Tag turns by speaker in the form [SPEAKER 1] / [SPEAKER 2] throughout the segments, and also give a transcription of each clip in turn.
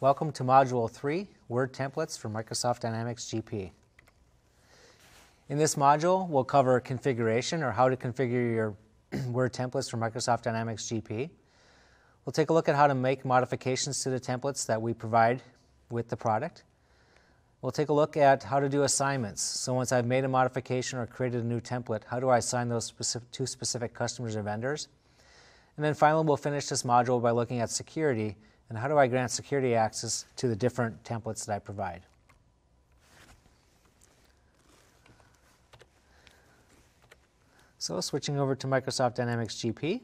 [SPEAKER 1] Welcome to Module 3, Word Templates for Microsoft Dynamics GP. In this module, we'll cover configuration or how to configure your Word templates for Microsoft Dynamics GP. We'll take a look at how to make modifications to the templates that we provide with the product. We'll take a look at how to do assignments. So once I've made a modification or created a new template, how do I assign those specific, to specific customers or vendors? And then finally, we'll finish this module by looking at security and how do I grant security access to the different templates that I provide. So switching over to Microsoft Dynamics GP.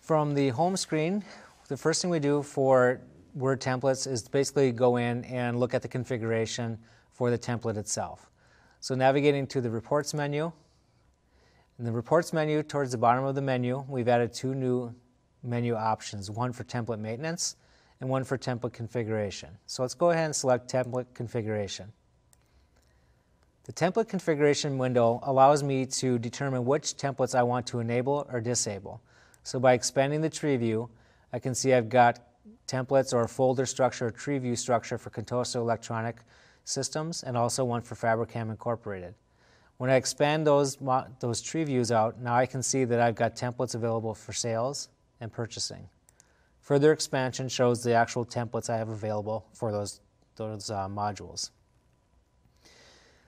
[SPEAKER 1] From the home screen, the first thing we do for Word templates is basically go in and look at the configuration for the template itself. So navigating to the Reports menu, in the Reports menu, towards the bottom of the menu, we've added two new menu options, one for template maintenance and one for template configuration. So let's go ahead and select template configuration. The template configuration window allows me to determine which templates I want to enable or disable. So by expanding the tree view, I can see I've got templates or folder structure or tree view structure for Contoso Electronic Systems and also one for Fabrikam Incorporated. When I expand those, those tree views out, now I can see that I've got templates available for sales and purchasing. Further expansion shows the actual templates I have available for those, those uh, modules.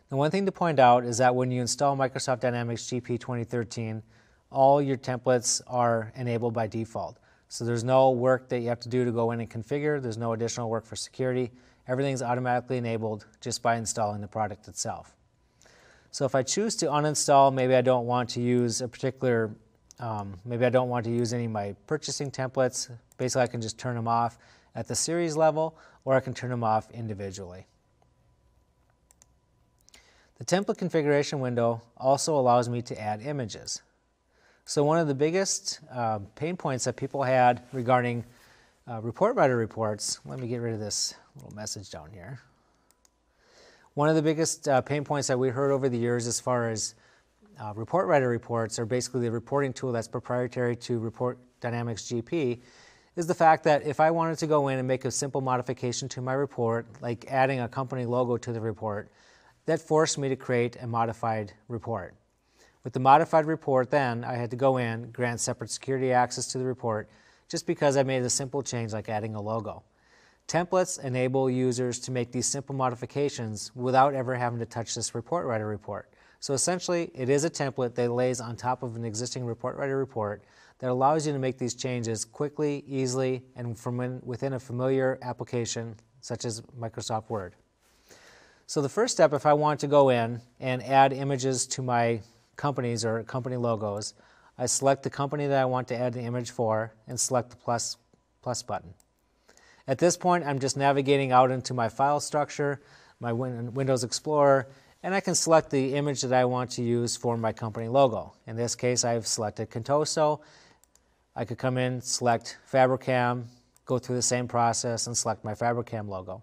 [SPEAKER 1] The one thing to point out is that when you install Microsoft Dynamics GP 2013, all your templates are enabled by default. So there's no work that you have to do to go in and configure. There's no additional work for security. Everything's automatically enabled just by installing the product itself. So if I choose to uninstall, maybe I don't want to use a particular, um, maybe I don't want to use any of my purchasing templates. Basically, I can just turn them off at the series level, or I can turn them off individually. The template configuration window also allows me to add images. So one of the biggest uh, pain points that people had regarding uh, report writer reports, let me get rid of this little message down here. One of the biggest uh, pain points that we heard over the years as far as uh, report writer reports, are basically the reporting tool that's proprietary to Report Dynamics GP, is the fact that if I wanted to go in and make a simple modification to my report, like adding a company logo to the report, that forced me to create a modified report. With the modified report, then I had to go in, grant separate security access to the report, just because I made a simple change like adding a logo. Templates enable users to make these simple modifications without ever having to touch this report writer report. So essentially, it is a template that lays on top of an existing report writer report that allows you to make these changes quickly, easily, and from within a familiar application such as Microsoft Word. So the first step, if I want to go in and add images to my companies or company logos, I select the company that I want to add the image for and select the plus, plus button. At this point, I'm just navigating out into my file structure, my Windows Explorer, and I can select the image that I want to use for my company logo. In this case, I've selected Contoso. I could come in, select Fabrikam, go through the same process, and select my Fabrikam logo.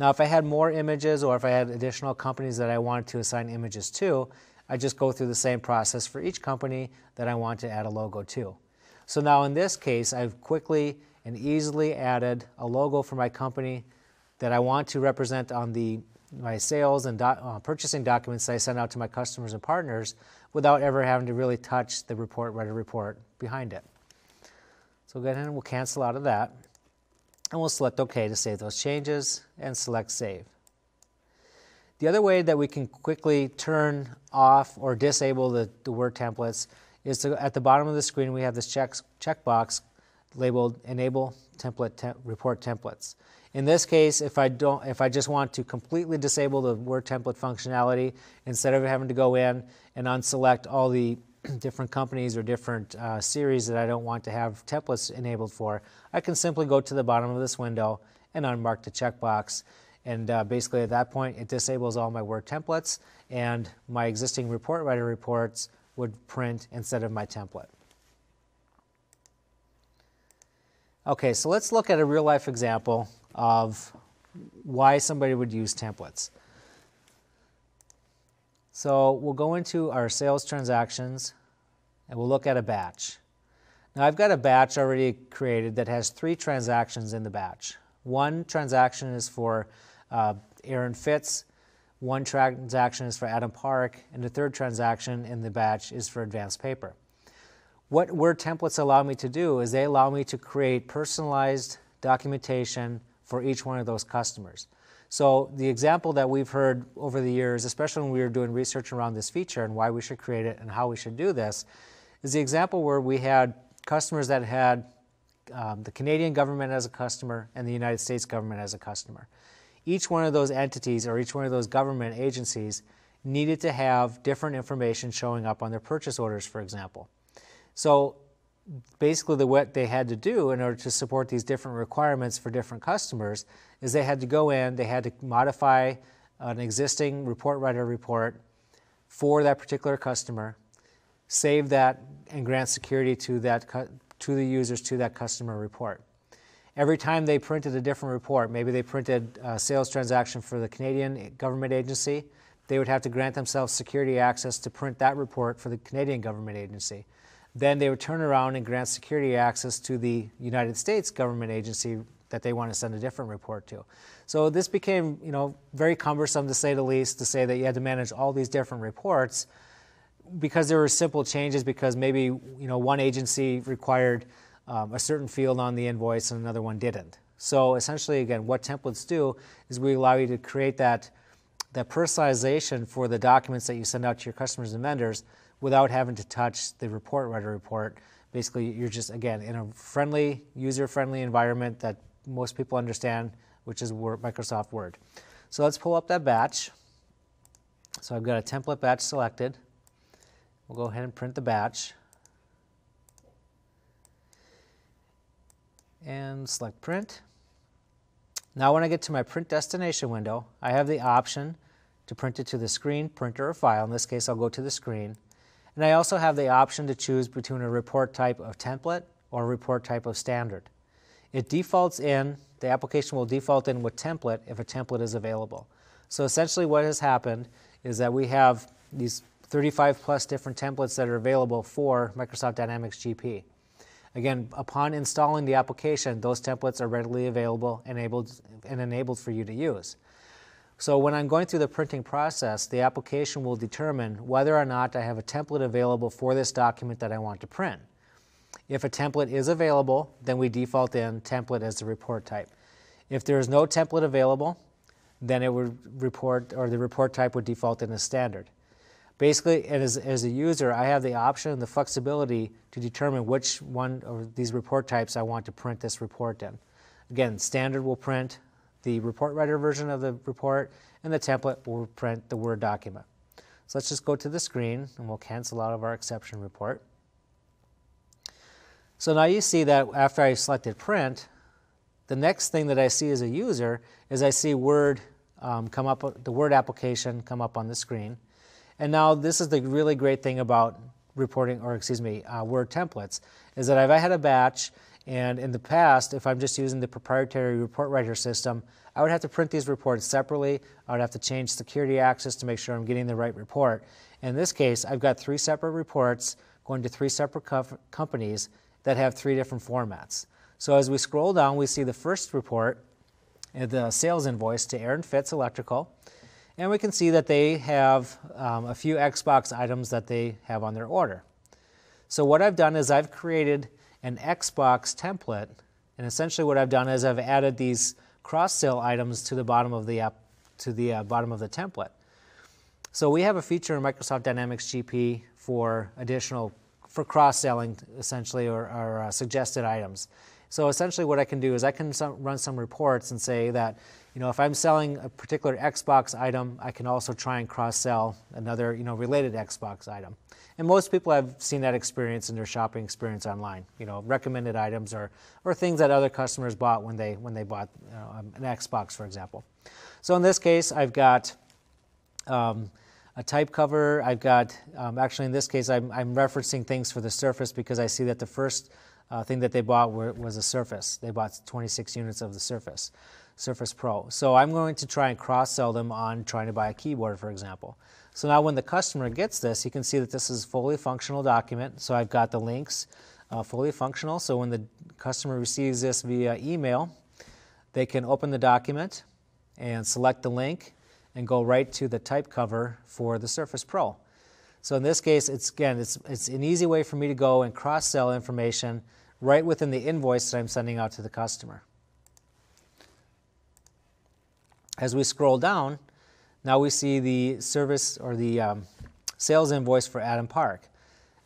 [SPEAKER 1] Now, if I had more images or if I had additional companies that I wanted to assign images to, I just go through the same process for each company that I want to add a logo to. So now in this case, I've quickly and easily added a logo for my company that I want to represent on the my sales and do, uh, purchasing documents that I send out to my customers and partners without ever having to really touch the report writer report behind it. So go ahead and we'll cancel out of that. And we'll select OK to save those changes and select Save. The other way that we can quickly turn off or disable the, the Word templates is to, at the bottom of the screen we have this check, checkbox labeled Enable Template te Report Templates. In this case, if I, don't, if I just want to completely disable the Word template functionality, instead of having to go in and unselect all the different companies or different uh, series that I don't want to have templates enabled for, I can simply go to the bottom of this window and unmark the checkbox. And uh, basically at that point, it disables all my Word templates and my existing report writer reports would print instead of my template. Okay, so let's look at a real life example of why somebody would use templates. So we'll go into our sales transactions and we'll look at a batch. Now I've got a batch already created that has three transactions in the batch. One transaction is for uh, Aaron Fitz, one transaction is for Adam Park, and the third transaction in the batch is for Advanced Paper. What Word templates allow me to do is they allow me to create personalized documentation for each one of those customers. So the example that we've heard over the years, especially when we were doing research around this feature and why we should create it and how we should do this, is the example where we had customers that had um, the Canadian government as a customer and the United States government as a customer. Each one of those entities or each one of those government agencies needed to have different information showing up on their purchase orders, for example. So basically the, what they had to do in order to support these different requirements for different customers is they had to go in, they had to modify an existing report writer report for that particular customer, save that and grant security to that to the users to that customer report. Every time they printed a different report, maybe they printed a sales transaction for the Canadian government agency, they would have to grant themselves security access to print that report for the Canadian government agency. Then they would turn around and grant security access to the United States government agency that they want to send a different report to. So this became, you know, very cumbersome to say the least, to say that you had to manage all these different reports because there were simple changes because maybe, you know, one agency required um, a certain field on the invoice and another one didn't. So essentially, again, what templates do is we allow you to create that, that personalization for the documents that you send out to your customers and vendors without having to touch the report writer report. Basically, you're just, again, in a friendly, user-friendly environment that most people understand, which is Word, Microsoft Word. So let's pull up that batch. So I've got a template batch selected. We'll go ahead and print the batch. And select print. Now when I get to my print destination window, I have the option to print it to the screen, printer, or file. In this case, I'll go to the screen. And I also have the option to choose between a report type of template or a report type of standard. It defaults in, the application will default in with template if a template is available. So essentially what has happened is that we have these 35 plus different templates that are available for Microsoft Dynamics GP. Again, upon installing the application, those templates are readily available enabled, and enabled for you to use. So when I'm going through the printing process, the application will determine whether or not I have a template available for this document that I want to print. If a template is available, then we default in template as the report type. If there is no template available, then it would report, or the report type would default in as standard. Basically, as, as a user, I have the option and the flexibility to determine which one of these report types I want to print this report in. Again, standard will print the report writer version of the report, and the template will print the Word document. So let's just go to the screen and we'll cancel out of our exception report. So now you see that after I selected print, the next thing that I see as a user is I see Word um, come up, the Word application come up on the screen. And now this is the really great thing about reporting, or excuse me, uh, Word templates, is that if I had a batch and in the past, if I'm just using the proprietary report writer system, I would have to print these reports separately. I would have to change security access to make sure I'm getting the right report. In this case, I've got three separate reports going to three separate co companies that have three different formats. So as we scroll down, we see the first report, uh, the sales invoice to Aaron Fitz Electrical. And we can see that they have um, a few Xbox items that they have on their order. So what I've done is I've created an Xbox template. And essentially what I've done is I've added these cross-sell items to the bottom of the app, to the uh, bottom of the template. So we have a feature in Microsoft Dynamics GP for additional, for cross-selling essentially, or, or uh, suggested items. So essentially what I can do is I can some, run some reports and say that, you know, if I'm selling a particular Xbox item, I can also try and cross-sell another, you know, related Xbox item. And most people have seen that experience in their shopping experience online. You know, recommended items or, or things that other customers bought when they when they bought you know, an Xbox, for example. So in this case, I've got um, a type cover. I've got um, actually in this case, I'm, I'm, referencing things for the Surface because I see that the first uh, thing that they bought were, was a Surface. They bought 26 units of the Surface. Surface Pro. So I'm going to try and cross-sell them on trying to buy a keyboard, for example. So now when the customer gets this, you can see that this is a fully functional document. So I've got the links uh, fully functional. So when the customer receives this via email, they can open the document and select the link and go right to the type cover for the Surface Pro. So in this case, it's again, it's, it's an easy way for me to go and cross-sell information right within the invoice that I'm sending out to the customer. As we scroll down, now we see the service or the um, sales invoice for Adam Park.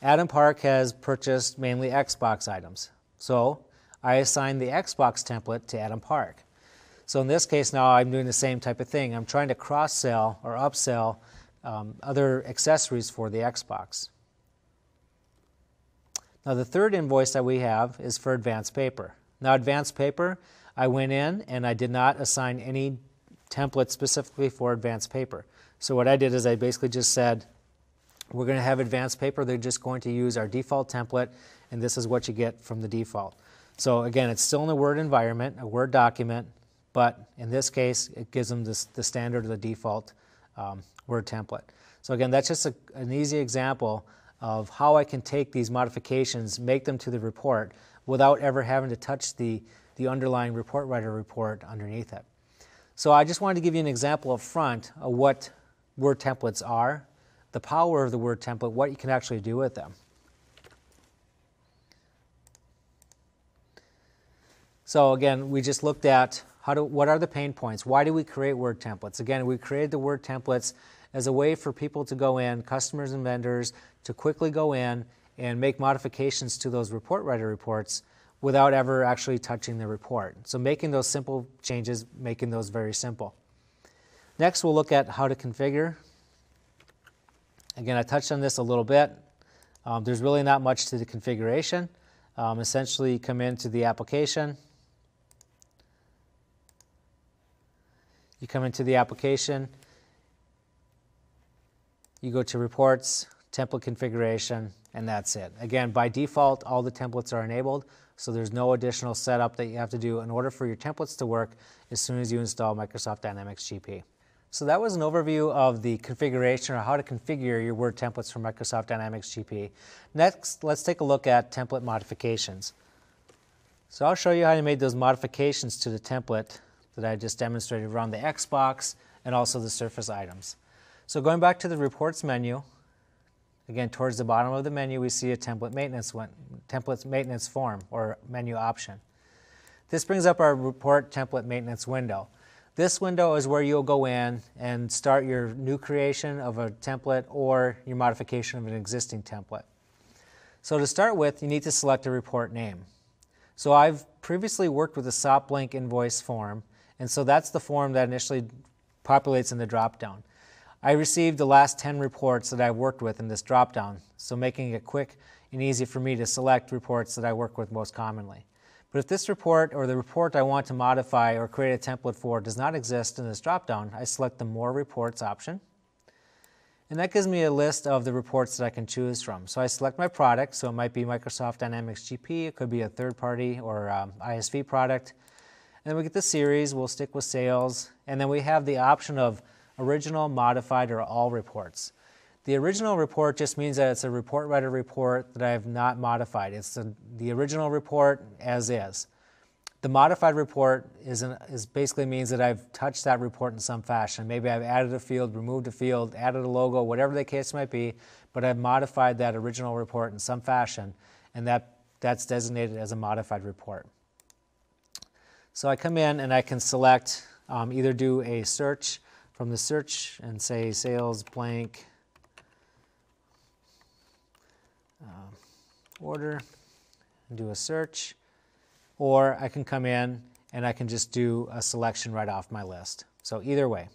[SPEAKER 1] Adam Park has purchased mainly Xbox items. So I assign the Xbox template to Adam Park. So in this case now I'm doing the same type of thing. I'm trying to cross-sell or upsell um, other accessories for the Xbox. Now the third invoice that we have is for advanced paper. Now advanced paper, I went in and I did not assign any template specifically for advanced paper. So what I did is I basically just said, we're going to have advanced paper. They're just going to use our default template, and this is what you get from the default. So again, it's still in a Word environment, a Word document, but in this case, it gives them this, the standard or the default um, Word template. So again, that's just a, an easy example of how I can take these modifications, make them to the report without ever having to touch the, the underlying report writer report underneath it. So I just wanted to give you an example up front of what Word templates are, the power of the Word template, what you can actually do with them. So again, we just looked at how do, what are the pain points? Why do we create Word templates? Again, we created the Word templates as a way for people to go in, customers and vendors, to quickly go in and make modifications to those report writer reports without ever actually touching the report. So making those simple changes, making those very simple. Next, we'll look at how to configure. Again, I touched on this a little bit. Um, there's really not much to the configuration. Um, essentially, you come into the application. You come into the application. You go to reports, template configuration, and that's it. Again, by default, all the templates are enabled. So there's no additional setup that you have to do in order for your templates to work as soon as you install Microsoft Dynamics GP. So that was an overview of the configuration or how to configure your Word templates for Microsoft Dynamics GP. Next, let's take a look at template modifications. So I'll show you how I made those modifications to the template that I just demonstrated around the Xbox and also the Surface items. So going back to the Reports menu, Again, towards the bottom of the menu, we see a template maintenance, one, template maintenance form or menu option. This brings up our report template maintenance window. This window is where you'll go in and start your new creation of a template or your modification of an existing template. So to start with, you need to select a report name. So I've previously worked with a SOP blank invoice form, and so that's the form that initially populates in the dropdown. I received the last 10 reports that I've worked with in this dropdown, so making it quick and easy for me to select reports that I work with most commonly. But if this report or the report I want to modify or create a template for does not exist in this dropdown, I select the More Reports option. And that gives me a list of the reports that I can choose from. So I select my product, so it might be Microsoft Dynamics GP, it could be a third party or um, ISV product. And then we get the series, we'll stick with sales, and then we have the option of original, modified, or all reports. The original report just means that it's a report writer report that I have not modified. It's the, the original report as is. The modified report is, an, is basically means that I've touched that report in some fashion. Maybe I've added a field, removed a field, added a logo, whatever the case might be, but I've modified that original report in some fashion, and that, that's designated as a modified report. So I come in and I can select um, either do a search from the search and say sales blank uh, order and do a search. Or I can come in and I can just do a selection right off my list. So either way.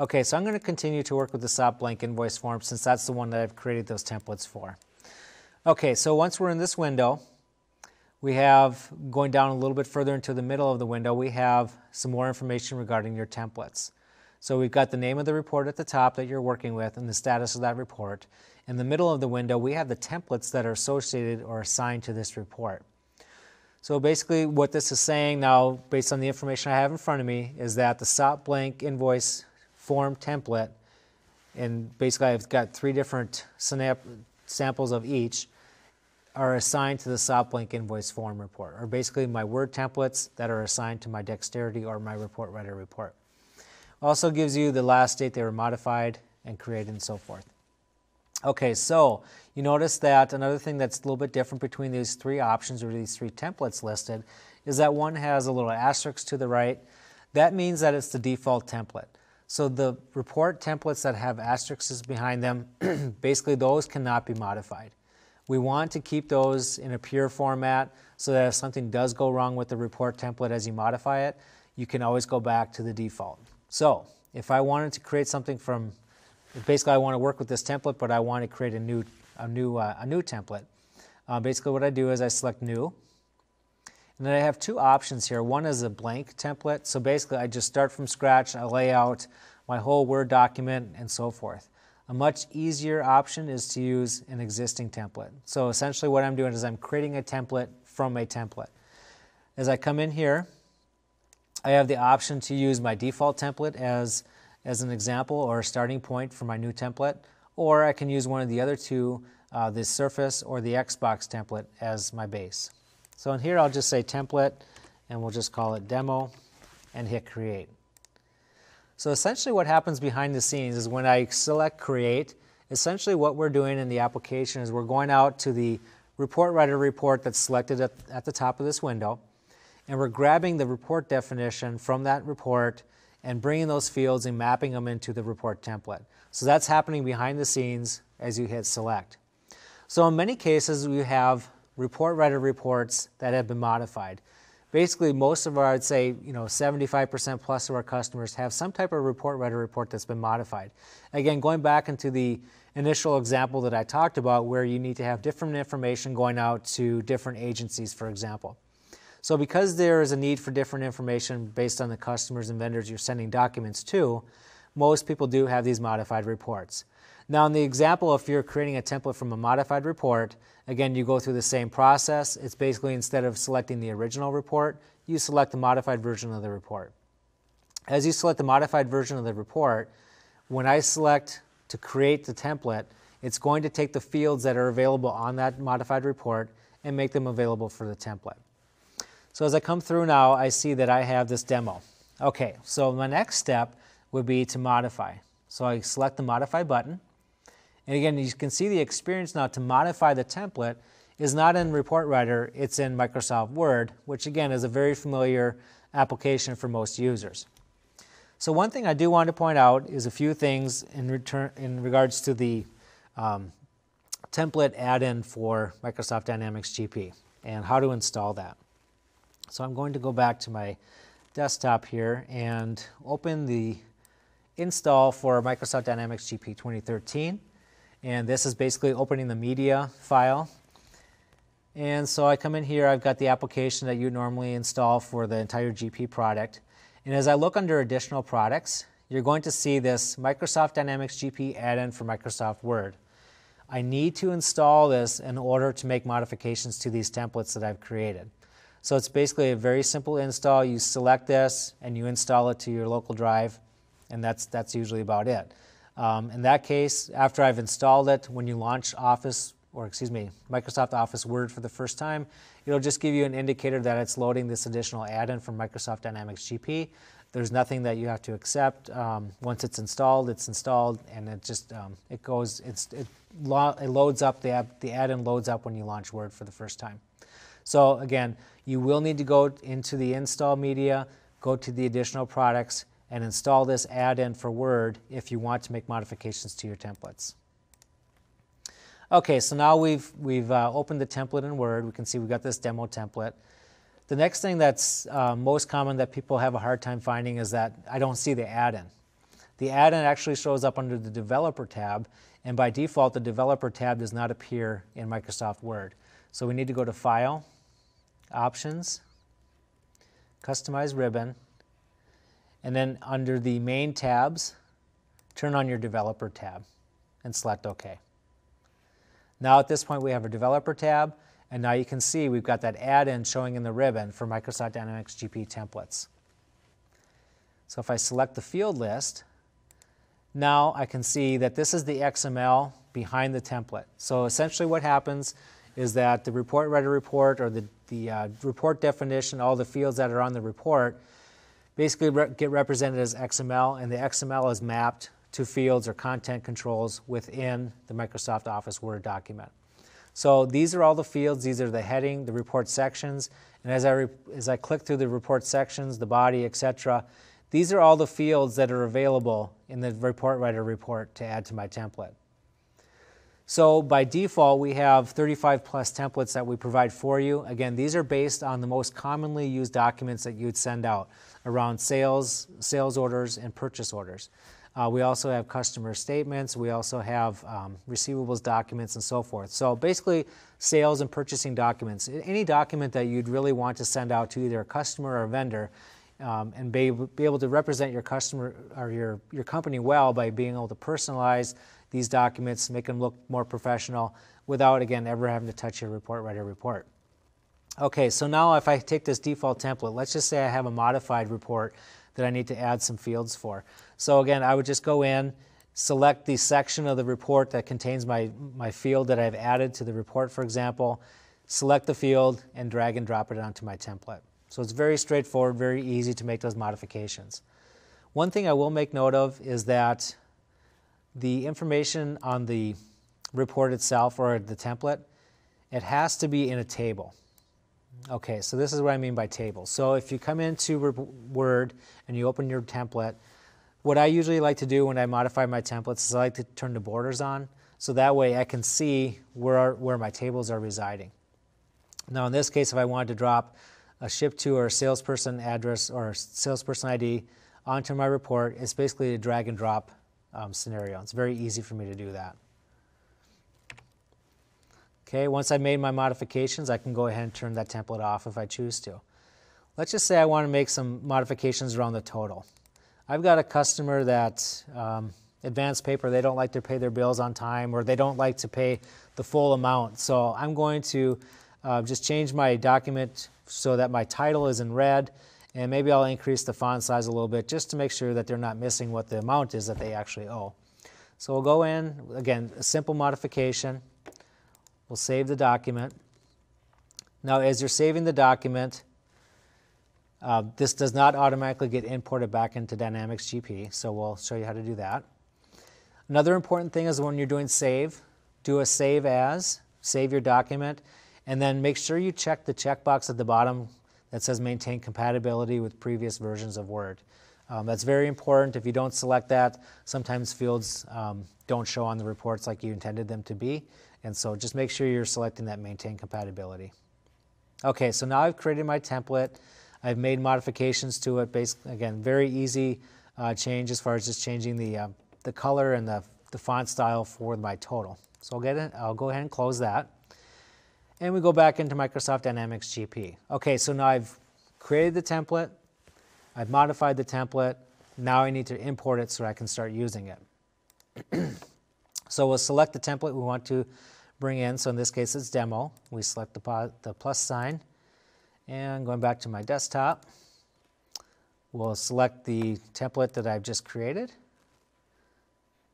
[SPEAKER 1] Okay, so I'm going to continue to work with the SOP blank invoice form since that's the one that I've created those templates for. Okay, so once we're in this window, we have, going down a little bit further into the middle of the window, we have some more information regarding your templates. So we've got the name of the report at the top that you're working with and the status of that report. In the middle of the window, we have the templates that are associated or assigned to this report. So basically what this is saying now, based on the information I have in front of me, is that the SOP blank invoice form template, and basically I've got three different samples of each, are assigned to the SOP blank invoice form report, or basically my Word templates that are assigned to my Dexterity or my report writer report. Also gives you the last date they were modified and created and so forth. Okay, so you notice that another thing that's a little bit different between these three options or these three templates listed is that one has a little asterisk to the right. That means that it's the default template. So the report templates that have asterisks behind them, basically those cannot be modified. We want to keep those in a pure format so that if something does go wrong with the report template as you modify it, you can always go back to the default. So if I wanted to create something from basically I want to work with this template, but I want to create a new, a new, uh, a new template. Uh, basically what I do is I select new, and then I have two options here. One is a blank template, so basically I just start from scratch, I lay out my whole Word document and so forth. A much easier option is to use an existing template. So essentially what I'm doing is I'm creating a template from a template. As I come in here, I have the option to use my default template as as an example or a starting point for my new template, or I can use one of the other two, uh, the Surface or the Xbox template as my base. So in here I'll just say template and we'll just call it demo and hit create. So essentially what happens behind the scenes is when I select create, essentially what we're doing in the application is we're going out to the report writer report that's selected at, at the top of this window and we're grabbing the report definition from that report and bringing those fields and mapping them into the report template. So that's happening behind the scenes as you hit select. So in many cases, we have report writer reports that have been modified. Basically, most of our, I'd say, you know, 75% plus of our customers have some type of report writer report that's been modified. Again, going back into the initial example that I talked about where you need to have different information going out to different agencies, for example. So because there is a need for different information based on the customers and vendors you're sending documents to, most people do have these modified reports. Now in the example, if you're creating a template from a modified report, again, you go through the same process. It's basically instead of selecting the original report, you select the modified version of the report. As you select the modified version of the report, when I select to create the template, it's going to take the fields that are available on that modified report and make them available for the template. So as I come through now, I see that I have this demo. Okay, so my next step would be to modify. So I select the Modify button. And again, you can see the experience now to modify the template is not in Report Writer, it's in Microsoft Word, which again is a very familiar application for most users. So one thing I do want to point out is a few things in, return, in regards to the um, template add-in for Microsoft Dynamics GP and how to install that. So I'm going to go back to my desktop here and open the install for Microsoft Dynamics GP 2013. And this is basically opening the media file. And so I come in here, I've got the application that you normally install for the entire GP product. And as I look under additional products, you're going to see this Microsoft Dynamics GP add-in for Microsoft Word. I need to install this in order to make modifications to these templates that I've created. So it's basically a very simple install. You select this and you install it to your local drive, and that's, that's usually about it. Um, in that case, after I've installed it, when you launch Office, or excuse me, Microsoft Office Word for the first time, it'll just give you an indicator that it's loading this additional add-in from Microsoft Dynamics GP. There's nothing that you have to accept. Um, once it's installed, it's installed, and it just um, it goes. It, lo it loads up the app. The add-in loads up when you launch Word for the first time. So again, you will need to go into the install media, go to the additional products, and install this add-in for Word if you want to make modifications to your templates. Okay, so now we've, we've uh, opened the template in Word. We can see we've got this demo template. The next thing that's uh, most common that people have a hard time finding is that I don't see the add-in. The add-in actually shows up under the Developer tab, and by default, the Developer tab does not appear in Microsoft Word. So we need to go to File, Options, Customize Ribbon, and then under the main tabs, turn on your Developer tab and select OK. Now at this point we have a Developer tab, and now you can see we've got that add-in showing in the ribbon for Microsoft Dynamics GP templates. So if I select the field list, now I can see that this is the XML behind the template. So essentially what happens is that the report writer report or the, the uh, report definition, all the fields that are on the report, basically re- get represented as XML, and the XML is mapped to fields or content controls within the Microsoft Office Word document. So these are all the fields. These are the heading, the report sections, and as I re- as I click through the report sections, the body, etc., these are all the fields that are available in the report writer report to add to my template. So by default, we have 35 plus templates that we provide for you. Again, these are based on the most commonly used documents that you'd send out around sales, sales orders, and purchase orders. Uh, we also have customer statements. We also have um, receivables documents and so forth. So basically, sales and purchasing documents. Any document that you'd really want to send out to either a customer or a vendor, um, and be, be able to represent your customer or your, your company well by being able to personalize these documents, make them look more professional without, again, ever having to touch your report writer report. Okay, so now if I take this default template, let's just say I have a modified report that I need to add some fields for. So again, I would just go in, select the section of the report that contains my, my field that I've added to the report, for example, select the field, and drag and drop it onto my template. So it's very straightforward, very easy to make those modifications. One thing I will make note of is that the information on the report itself or the template, it has to be in a table. Okay, so this is what I mean by table. So if you come into Word and you open your template, what I usually like to do when I modify my templates is I like to turn the borders on so that way I can see where, where my tables are residing. Now in this case, if I wanted to drop a ship to or a salesperson address or salesperson ID onto my report, it's basically a drag and drop um, scenario. It's very easy for me to do that. Okay, once I've made my modifications, I can go ahead and turn that template off if I choose to. Let's just say I want to make some modifications around the total. I've got a customer that um, advanced paper, they don't like to pay their bills on time or they don't like to pay the full amount. So I'm going to uh, just change my document so that my title is in red and maybe I'll increase the font size a little bit just to make sure that they're not missing what the amount is that they actually owe. So we'll go in, again, a simple modification. We'll save the document. Now, as you're saving the document, uh, this does not automatically get imported back into Dynamics GP, so we'll show you how to do that. Another important thing is when you're doing save, do a save as, save your document, and then make sure you check the checkbox at the bottom that says maintain compatibility with previous versions of Word. Um, that's very important. If you don't select that, sometimes fields um, don't show on the reports like you intended them to be. And so just make sure you're selecting that maintain compatibility. Okay, so now I've created my template. I've made modifications to it. Basically, again, very easy uh, change as far as just changing the, uh, the color and the, the font style for my total. So I'll, get it, I'll go ahead and close that and we go back into Microsoft Dynamics GP. Okay, so now I've created the template, I've modified the template, now I need to import it so I can start using it. so we'll select the template we want to bring in, so in this case it's demo. We select the, the plus sign, and going back to my desktop, we'll select the template that I've just created,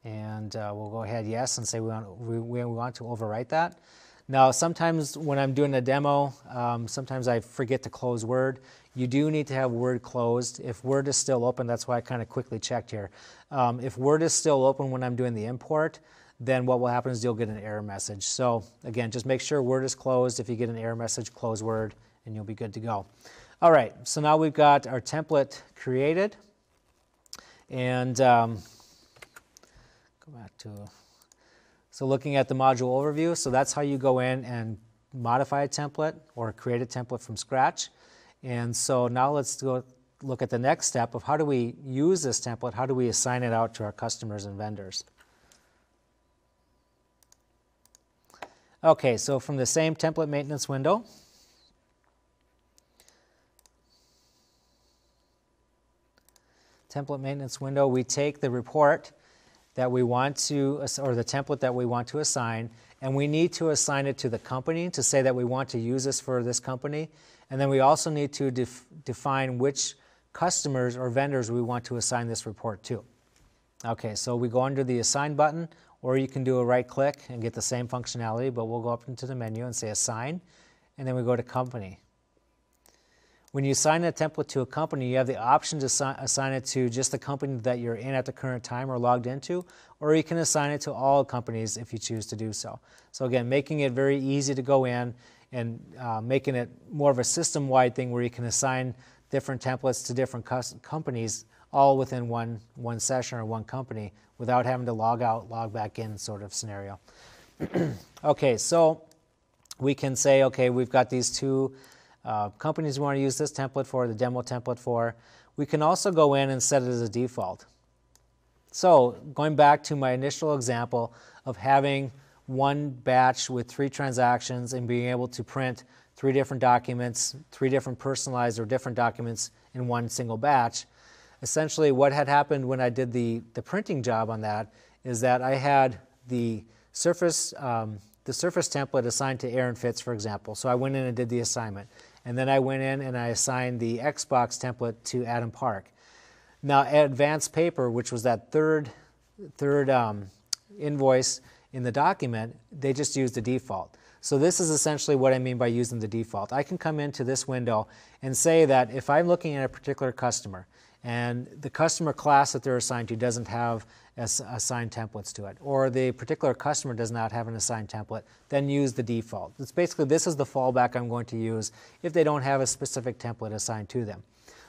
[SPEAKER 1] and uh, we'll go ahead yes and say we want, we, we want to overwrite that. Now, sometimes when I'm doing a demo, um, sometimes I forget to close Word. You do need to have Word closed. If Word is still open, that's why I kind of quickly checked here. Um, if Word is still open when I'm doing the import, then what will happen is you'll get an error message. So again, just make sure Word is closed. If you get an error message, close Word, and you'll be good to go. All right, so now we've got our template created. And um, go back to so looking at the module overview, so that's how you go in and modify a template or create a template from scratch. And so now let's go look at the next step of how do we use this template, how do we assign it out to our customers and vendors. Okay, so from the same template maintenance window, template maintenance window, we take the report that we want to, or the template that we want to assign, and we need to assign it to the company to say that we want to use this for this company. And then we also need to def define which customers or vendors we want to assign this report to. Okay, so we go under the Assign button, or you can do a right click and get the same functionality, but we'll go up into the menu and say assign, and then we go to company. When you assign a template to a company, you have the option to assign it to just the company that you're in at the current time or logged into, or you can assign it to all companies if you choose to do so. So again, making it very easy to go in and uh, making it more of a system-wide thing where you can assign different templates to different companies all within one, one session or one company without having to log out, log back in sort of scenario. okay, so we can say, okay, we've got these two uh, companies we want to use this template for, the demo template for. We can also go in and set it as a default. So going back to my initial example of having one batch with three transactions and being able to print three different documents, three different personalized or different documents in one single batch, essentially what had happened when I did the, the printing job on that is that I had the surface, um, the surface template assigned to Aaron Fitz, for example. So I went in and did the assignment. And then I went in and I assigned the Xbox template to Adam Park. Now, advanced paper, which was that third, third um, invoice in the document, they just used the default. So this is essentially what I mean by using the default. I can come into this window and say that if I'm looking at a particular customer and the customer class that they're assigned to doesn't have assigned templates to it, or the particular customer does not have an assigned template, then use the default. It's basically this is the fallback I'm going to use if they don't have a specific template assigned to them.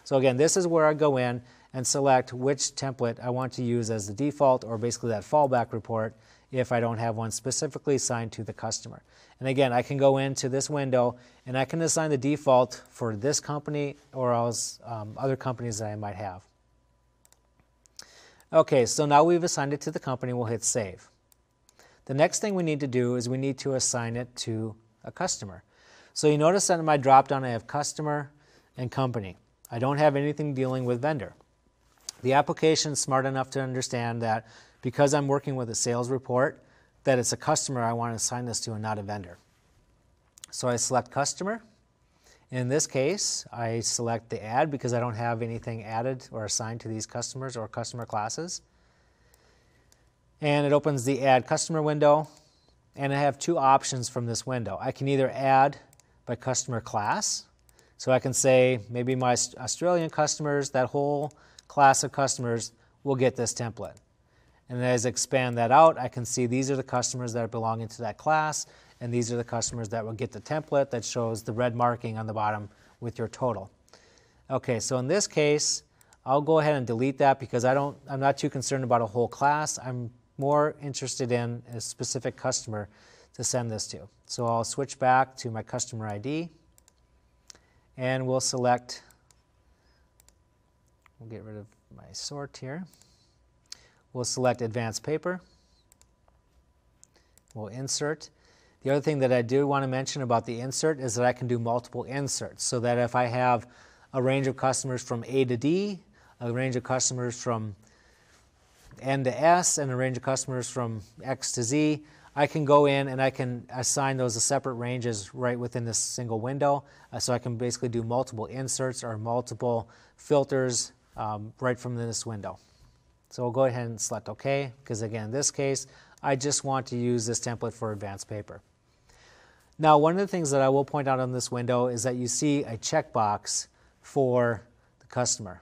[SPEAKER 1] So again, this is where I go in and select which template I want to use as the default or basically that fallback report if I don't have one specifically assigned to the customer. And again, I can go into this window and I can assign the default for this company or else um, other companies that I might have. Okay, so now we've assigned it to the company, we'll hit save. The next thing we need to do is we need to assign it to a customer. So you notice that in my dropdown I have customer and company. I don't have anything dealing with vendor. The application is smart enough to understand that because I'm working with a sales report, that it's a customer I want to assign this to and not a vendor. So I select customer. In this case, I select the add because I don't have anything added or assigned to these customers or customer classes. And it opens the add customer window. And I have two options from this window. I can either add by customer class. So I can say maybe my Australian customers, that whole class of customers will get this template. And as I expand that out, I can see these are the customers that are belonging to that class, and these are the customers that will get the template that shows the red marking on the bottom with your total. Okay, so in this case, I'll go ahead and delete that because I don't, I'm not too concerned about a whole class. I'm more interested in a specific customer to send this to. So I'll switch back to my customer ID and we'll select, we'll get rid of my sort here. We'll select Advanced Paper. We'll insert. The other thing that I do want to mention about the insert is that I can do multiple inserts so that if I have a range of customers from A to D, a range of customers from N to S, and a range of customers from X to Z, I can go in and I can assign those as separate ranges right within this single window. Uh, so I can basically do multiple inserts or multiple filters um, right from this window. So we'll go ahead and select OK, because again, in this case, I just want to use this template for advanced paper. Now, one of the things that I will point out on this window is that you see a checkbox for the customer.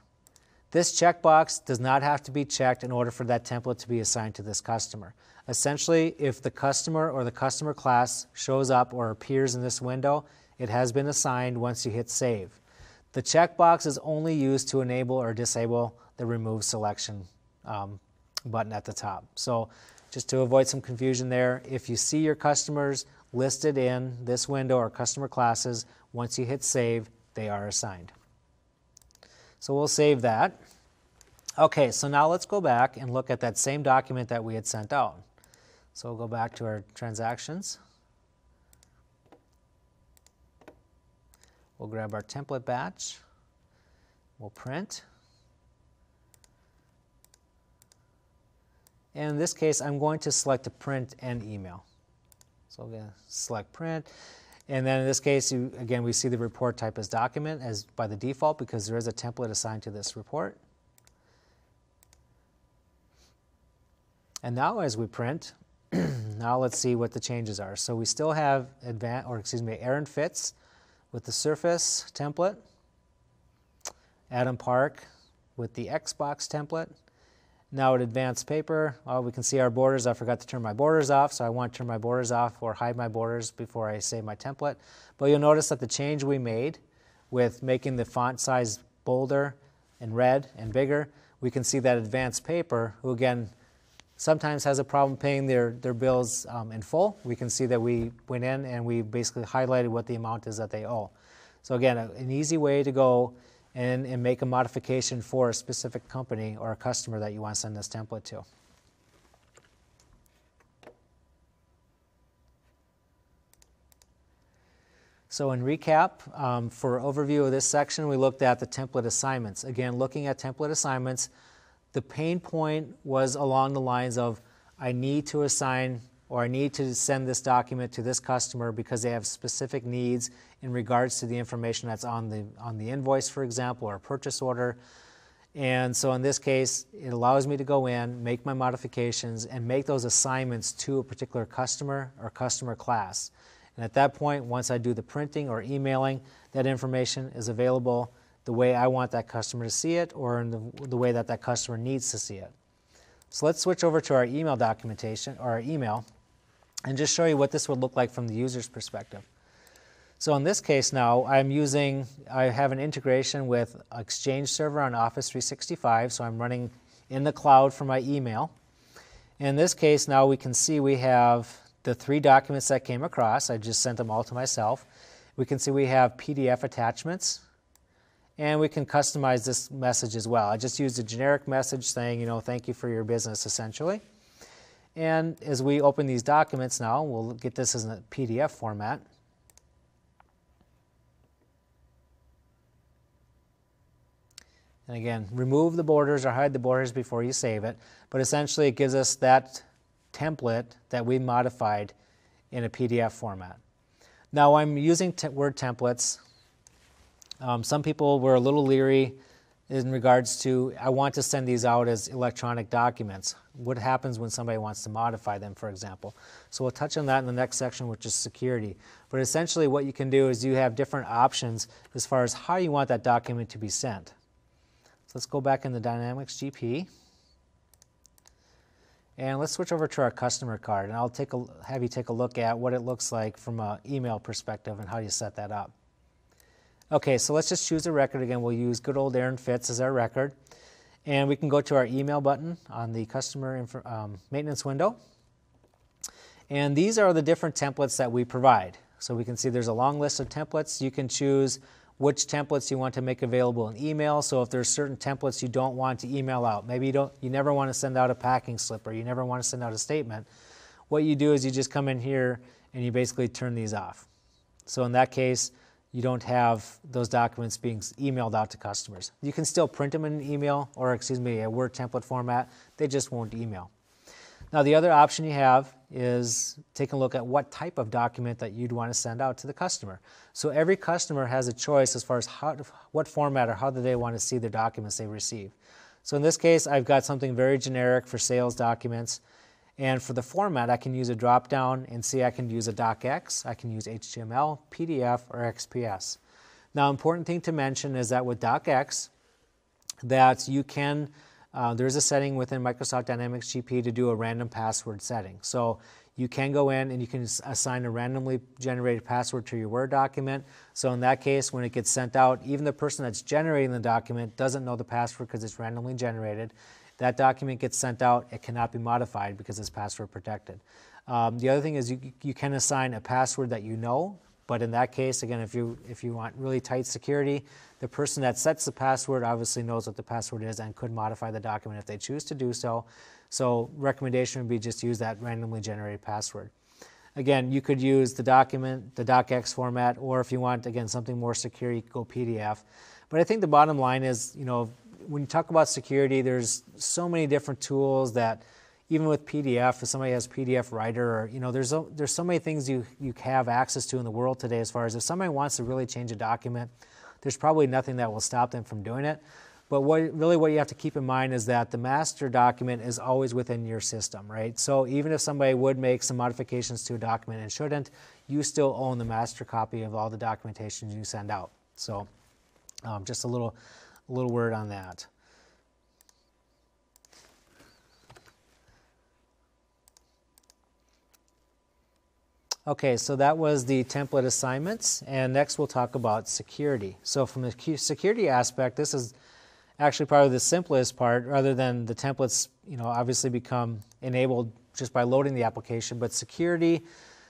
[SPEAKER 1] This checkbox does not have to be checked in order for that template to be assigned to this customer. Essentially, if the customer or the customer class shows up or appears in this window, it has been assigned once you hit save. The checkbox is only used to enable or disable the remove selection um, button at the top. So just to avoid some confusion there, if you see your customers listed in this window or customer classes, once you hit save, they are assigned. So we'll save that. Okay, so now let's go back and look at that same document that we had sent out. So we'll go back to our transactions. We'll grab our template batch. We'll print. And in this case, I'm going to select print and email. So I'm going to select print. And then in this case, you, again, we see the report type as document as by the default because there is a template assigned to this report. And now as we print, now let's see what the changes are. So we still have advanced, or excuse me, Aaron Fitz with the Surface template, Adam Park with the Xbox template. Now at advanced paper, well, we can see our borders. I forgot to turn my borders off, so I want to turn my borders off or hide my borders before I save my template. But you'll notice that the change we made with making the font size bolder and red and bigger, we can see that advanced paper, who again sometimes has a problem paying their, their bills um, in full. We can see that we went in and we basically highlighted what the amount is that they owe. So again, an easy way to go and, and make a modification for a specific company or a customer that you want to send this template to. So in recap, um, for overview of this section, we looked at the template assignments. Again, looking at template assignments, the pain point was along the lines of, I need to assign or I need to send this document to this customer because they have specific needs in regards to the information that's on the, on the invoice, for example, or a purchase order. And so in this case, it allows me to go in, make my modifications, and make those assignments to a particular customer or customer class. And at that point, once I do the printing or emailing, that information is available the way I want that customer to see it or in the, the way that that customer needs to see it. So let's switch over to our email documentation or our email and just show you what this would look like from the user's perspective. So in this case now, I'm using, I have an integration with Exchange Server on Office 365, so I'm running in the cloud for my email. In this case now we can see we have the three documents that came across. I just sent them all to myself. We can see we have PDF attachments, and we can customize this message as well. I just used a generic message saying, you know, thank you for your business essentially. And as we open these documents now, we'll get this as a PDF format. And again, remove the borders or hide the borders before you save it. But essentially, it gives us that template that we modified in a PDF format. Now, I'm using Word templates. Um, some people were a little leery in regards to I want to send these out as electronic documents. What happens when somebody wants to modify them, for example? So we'll touch on that in the next section, which is security. But essentially, what you can do is you have different options as far as how you want that document to be sent. So let's go back in the Dynamics GP. And let's switch over to our customer card, and I'll take a, have you take a look at what it looks like from an email perspective and how you set that up. Okay, so let's just choose a record again. We'll use good old Aaron Fitz as our record. And we can go to our email button on the customer um, maintenance window. And these are the different templates that we provide. So we can see there's a long list of templates. You can choose which templates you want to make available in email. So if there's certain templates you don't want to email out, maybe you don't you never want to send out a packing slip or you never want to send out a statement, what you do is you just come in here and you basically turn these off. So in that case, you don't have those documents being emailed out to customers. You can still print them in an email or, excuse me, a Word template format. They just won't email. Now, the other option you have is take a look at what type of document that you'd want to send out to the customer. So every customer has a choice as far as how, what format or how do they want to see the documents they receive. So in this case, I've got something very generic for sales documents. And for the format, I can use a drop down and see I can use a docx, I can use HTML, PDF, or XPS. Now, important thing to mention is that with docx, that you can, uh, there's a setting within Microsoft Dynamics GP to do a random password setting. So you can go in and you can assign a randomly generated password to your Word document. So in that case, when it gets sent out, even the person that's generating the document doesn't know the password because it's randomly generated. That document gets sent out, it cannot be modified because it's password protected. Um, the other thing is you, you can assign a password that you know, but in that case, again, if you, if you want really tight security, the person that sets the password obviously knows what the password is and could modify the document if they choose to do so. So recommendation would be just use that randomly generated password. Again, you could use the document, the docx format, or if you want, again, something more secure, you could go PDF. But I think the bottom line is, you know, when you talk about security, there's so many different tools that even with PDF, if somebody has PDF Writer, or you know, there's a, there's so many things you you have access to in the world today. As far as if somebody wants to really change a document, there's probably nothing that will stop them from doing it. But what, really, what you have to keep in mind is that the master document is always within your system, right? So even if somebody would make some modifications to a document and shouldn't, you still own the master copy of all the documentation you send out. So um, just a little, a little word on that. Okay, so that was the template assignments, and next we'll talk about security. So from the security aspect, this is actually probably the simplest part, rather than the templates, you know, obviously become enabled just by loading the application. But security,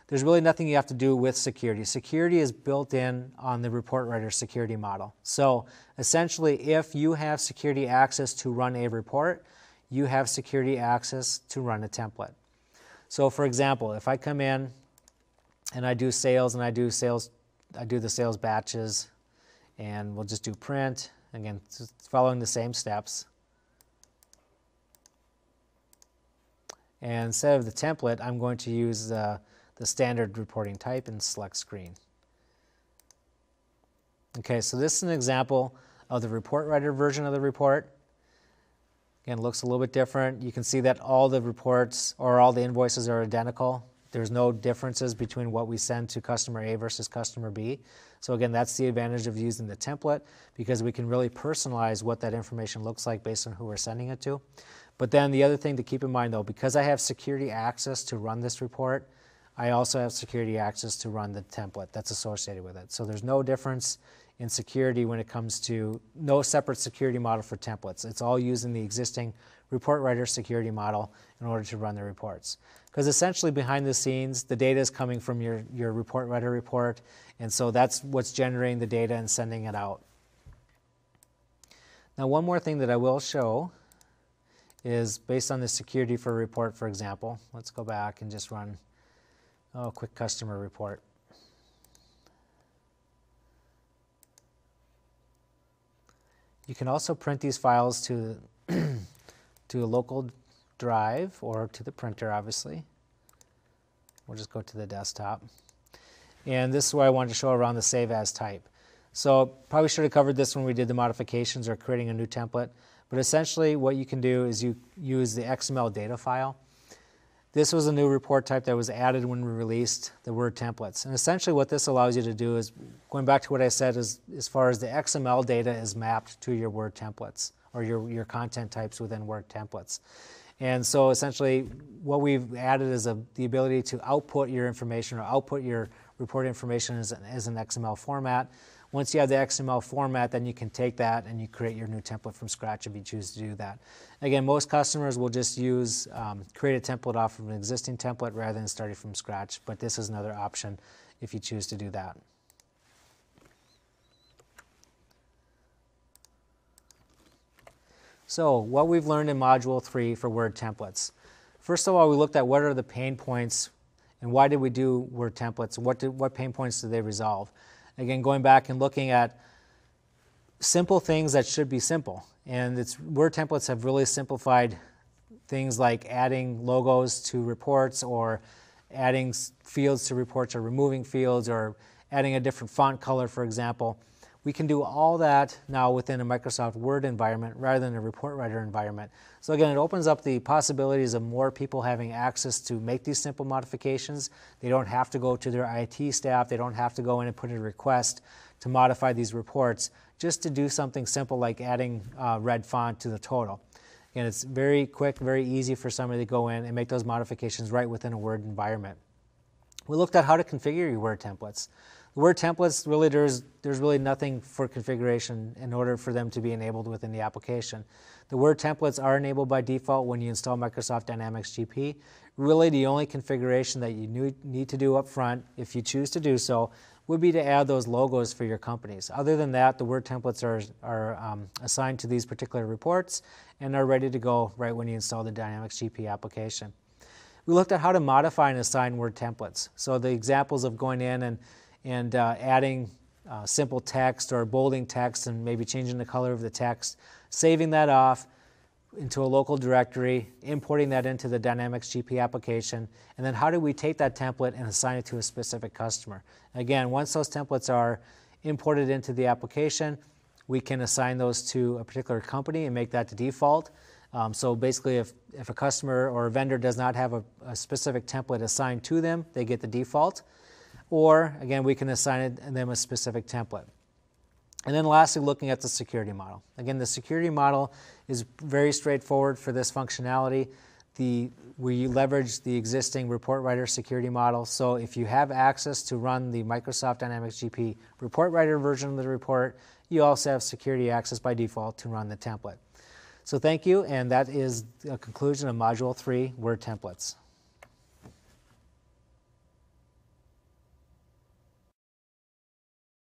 [SPEAKER 1] there's really nothing you have to do with security. Security is built in on the report writer security model. So essentially, if you have security access to run a report, you have security access to run a template. So for example, if I come in and I do sales and I do sales, I do the sales batches and we'll just do print. Again, following the same steps. And instead of the template, I'm going to use the, the standard reporting type and select screen. Okay, so this is an example of the report writer version of the report. Again, looks a little bit different. You can see that all the reports or all the invoices are identical. There's no differences between what we send to customer A versus customer B. So again, that's the advantage of using the template because we can really personalize what that information looks like based on who we're sending it to. But then the other thing to keep in mind though, because I have security access to run this report, I also have security access to run the template that's associated with it. So there's no difference in security when it comes to no separate security model for templates. It's all using the existing report writer security model in order to run the reports. Because essentially behind the scenes, the data is coming from your, your report writer report, and so that's what's generating the data and sending it out. Now one more thing that I will show is based on the security for a report, for example. Let's go back and just run oh, quick customer report. You can also print these files to, to a local drive or to the printer, obviously. We'll just go to the desktop. And this is where I wanted to show around the save as type. So probably should have covered this when we did the modifications or creating a new template. But essentially what you can do is you use the XML data file this was a new report type that was added when we released the Word templates. And essentially what this allows you to do is, going back to what I said, is as far as the XML data is mapped to your Word templates or your, your content types within Word templates. And so essentially what we've added is a, the ability to output your information or output your report information as an, as an XML format once you have the XML format, then you can take that and you create your new template from scratch if you choose to do that. Again, most customers will just use, um, create a template off of an existing template rather than starting from scratch, but this is another option if you choose to do that. So what we've learned in Module 3 for Word templates. First of all, we looked at what are the pain points and why did we do Word templates? What, did, what pain points do they resolve? Again, going back and looking at simple things that should be simple. And it's, Word templates have really simplified things like adding logos to reports or adding fields to reports or removing fields or adding a different font color, for example. We can do all that now within a Microsoft Word environment rather than a report writer environment. So again, it opens up the possibilities of more people having access to make these simple modifications. They don't have to go to their IT staff. They don't have to go in and put in a request to modify these reports just to do something simple like adding uh, red font to the total. And it's very quick, very easy for somebody to go in and make those modifications right within a Word environment. We looked at how to configure your Word templates. Word templates, really, there's, there's really nothing for configuration in order for them to be enabled within the application. The word templates are enabled by default when you install Microsoft Dynamics GP. Really, the only configuration that you need to do up front, if you choose to do so, would be to add those logos for your companies. Other than that, the word templates are, are um, assigned to these particular reports and are ready to go right when you install the Dynamics GP application. We looked at how to modify and assign word templates. So the examples of going in and and uh, adding uh, simple text or bolding text and maybe changing the color of the text, saving that off into a local directory, importing that into the Dynamics GP application, and then how do we take that template and assign it to a specific customer? Again, once those templates are imported into the application, we can assign those to a particular company and make that the default. Um, so basically, if, if a customer or a vendor does not have a, a specific template assigned to them, they get the default. Or again, we can assign them a specific template. And then lastly, looking at the security model. Again, the security model is very straightforward for this functionality. The, we leverage the existing report writer security model. So if you have access to run the Microsoft Dynamics GP report writer version of the report, you also have security access by default to run the template. So thank you, and that is a conclusion of Module 3, Word Templates.